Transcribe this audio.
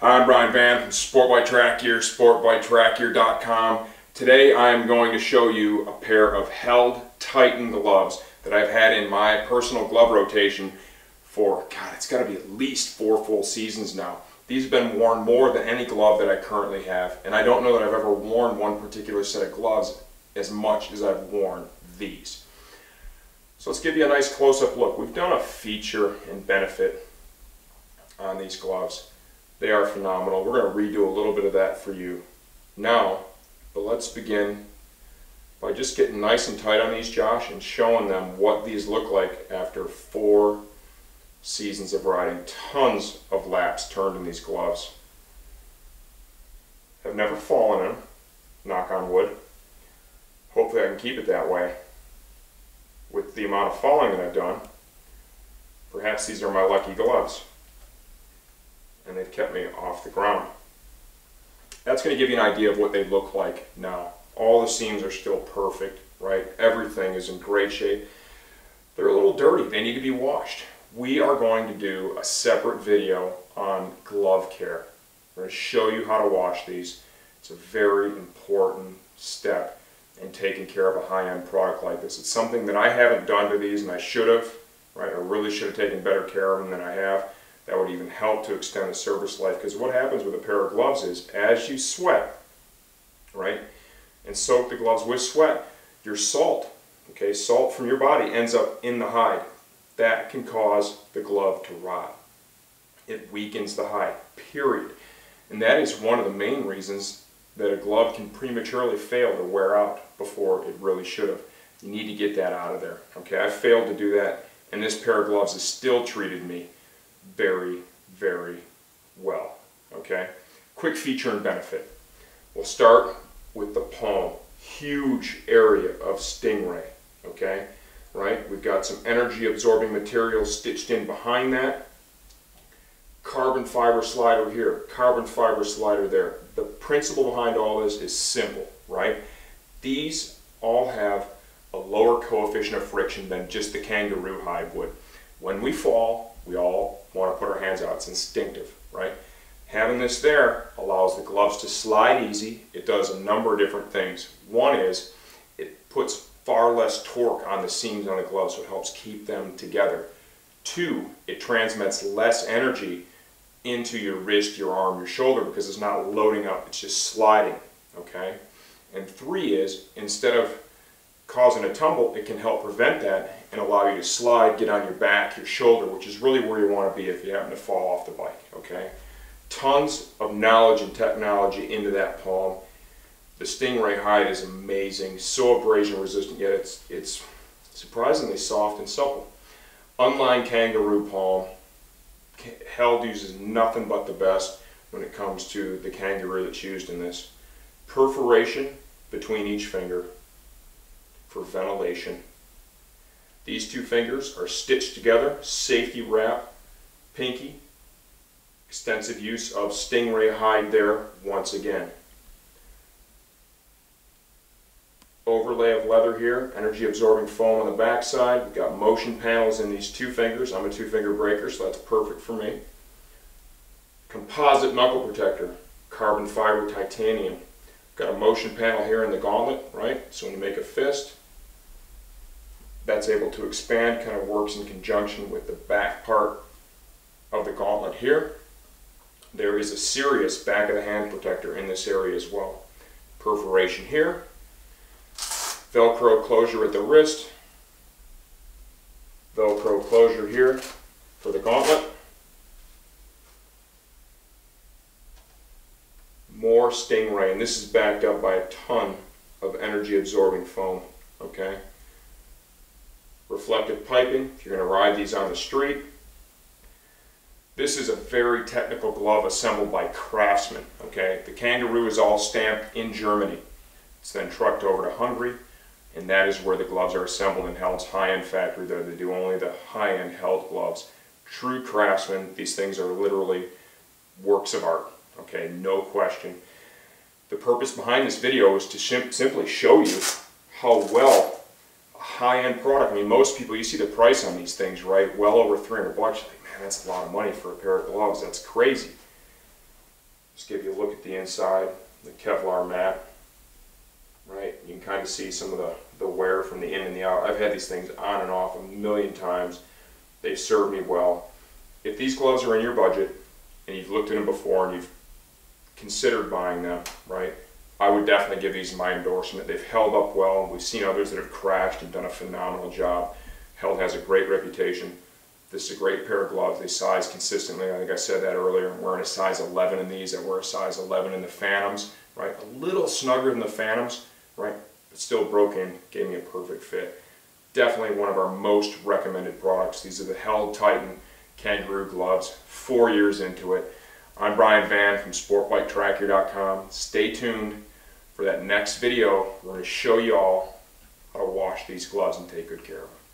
I'm Brian Van from Sportbike Track Gear, sportbiketrackgear.com. Today I'm going to show you a pair of Held Titan gloves that I've had in my personal glove rotation for, God, it's got to be at least four full seasons now. These have been worn more than any glove that I currently have, and I don't know that I've ever worn one particular set of gloves as much as I've worn these. So let's give you a nice close-up look. We've done a feature and benefit on these gloves. They are phenomenal. We're going to redo a little bit of that for you now, but let's begin by just getting nice and tight on these, Josh, and showing them what these look like after four seasons of riding. Tons of laps turned in these gloves. Have never fallen in them, knock on wood. Hopefully I can keep it that way with the amount of falling that I've done. Perhaps these are my lucky gloves and they've kept me off the ground. That's going to give you an idea of what they look like now. All the seams are still perfect, right? Everything is in great shape. They're a little dirty. They need to be washed. We are going to do a separate video on glove care. We're going to show you how to wash these. It's a very important step in taking care of a high-end product like this. It's something that I haven't done to these and I should have, right? I really should have taken better care of them than I have. That would even help to extend the service life because what happens with a pair of gloves is as you sweat, right, and soak the gloves with sweat, your salt, okay, salt from your body ends up in the hide. That can cause the glove to rot. It weakens the hide, period. And that is one of the main reasons that a glove can prematurely fail to wear out before it really should have. You need to get that out of there. Okay, I failed to do that, and this pair of gloves has still treated me very, very well. Okay? Quick feature and benefit. We'll start with the palm. Huge area of stingray. Okay? Right? We've got some energy absorbing material stitched in behind that. Carbon fiber slider here, carbon fiber slider there. The principle behind all this is simple, right? These all have a lower coefficient of friction than just the kangaroo hide would. When we fall, we all want to put our hands out. It's instinctive, right? Having this there allows the gloves to slide easy. It does a number of different things. One is it puts far less torque on the seams on the gloves, so it helps keep them together. Two, it transmits less energy into your wrist, your arm, your shoulder because it's not loading up, it's just sliding, okay? And three is, instead of causing a tumble, it can help prevent that and allow you to slide, get on your back, your shoulder, which is really where you want to be if you happen to fall off the bike, okay? Tons of knowledge and technology into that palm. The Stingray hide is amazing, so abrasion resistant, yet it's, it's surprisingly soft and supple. Unlined kangaroo palm, Held uses nothing but the best when it comes to the kangaroo that's used in this. Perforation between each finger for ventilation. These two fingers are stitched together, safety wrap, pinky, extensive use of stingray hide there once again. Overlay of leather here, energy absorbing foam on the back side. We've got motion panels in these two fingers. I'm a two finger breaker, so that's perfect for me. Composite knuckle protector, carbon fiber titanium. Got a motion panel here in the gauntlet, right? So when you make a fist, that's able to expand, kind of works in conjunction with the back part of the gauntlet here. There is a serious back of the hand protector in this area as well. Perforation here, Velcro closure at the wrist, Velcro closure here for the gauntlet. More Stingray, and this is backed up by a ton of energy absorbing foam, okay? Reflective piping if you're going to ride these on the street. This is a very technical glove assembled by craftsmen. Okay, The Kangaroo is all stamped in Germany. It's then trucked over to Hungary, and that is where the gloves are assembled in Held's high-end factory there. They do only the high-end Held gloves. True craftsmen, these things are literally works of art. Okay, no question. The purpose behind this video is to simply show you how well high-end product. I mean, most people, you see the price on these things, right? Well over 300 bucks. You're like, man, that's a lot of money for a pair of gloves. That's crazy. Just give you a look at the inside, the Kevlar mat. Right, you can kind of see some of the, the wear from the in and the out. I've had these things on and off a million times. They've served me well. If these gloves are in your budget and you've looked at them before and you've considered buying them, right, I would definitely give these my endorsement. They've held up well. We've seen others that have crashed and done a phenomenal job. Held has a great reputation. This is a great pair of gloves. They size consistently. I think I said that earlier. I'm wearing a size 11 in these. I wear a size 11 in the Phantoms, right? A little snugger than the Phantoms, right? But still broken. Gave me a perfect fit. Definitely one of our most recommended products. These are the Held Titan Kangaroo gloves. Four years into it. I'm Brian Van from SportbikeTrackGear.com. Stay tuned for that next video. We're going to show you all how to wash these gloves and take good care of them.